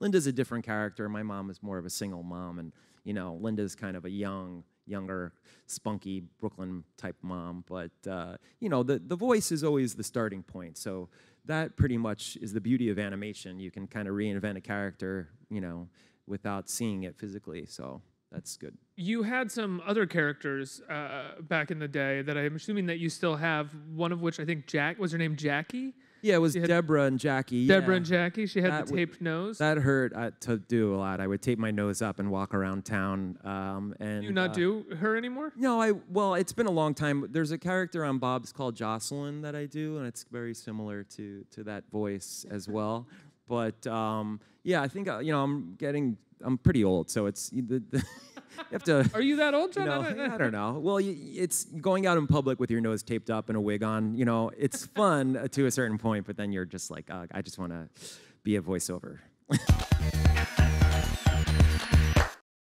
Linda's a different character. My mom is more of a single mom, and you know, Linda's kind of a young, younger, spunky Brooklyn type mom. But uh, you know, the the voice is always the starting point. So that pretty much is the beauty of animation. You can kind of reinvent a character, you know, without seeing it physically. So that's good. You had some other characters uh, back in the day that I'm assuming that you still have. One of which I think Jack was her name Jackie. Yeah, it was had Deborah and Jackie. Deborah yeah. and Jackie. She had That the taped nose. That hurt uh, to do a lot. I would tape my nose up and walk around town. Um, and you not uh, do her anymore? No, I well, it's been a long time. There's a character on Bob's called Jocelyn that I do, and it's very similar to to that voice as well. But um, yeah, I think uh, you know I'm getting I'm pretty old, so it's the, the have to. Are you that old, You know, I don't- know. Well, it's going out in public with your nose taped up and a wig on. You know, it's fun uh, to a certain point, but then you're just like, uh, I just want to be a voiceover.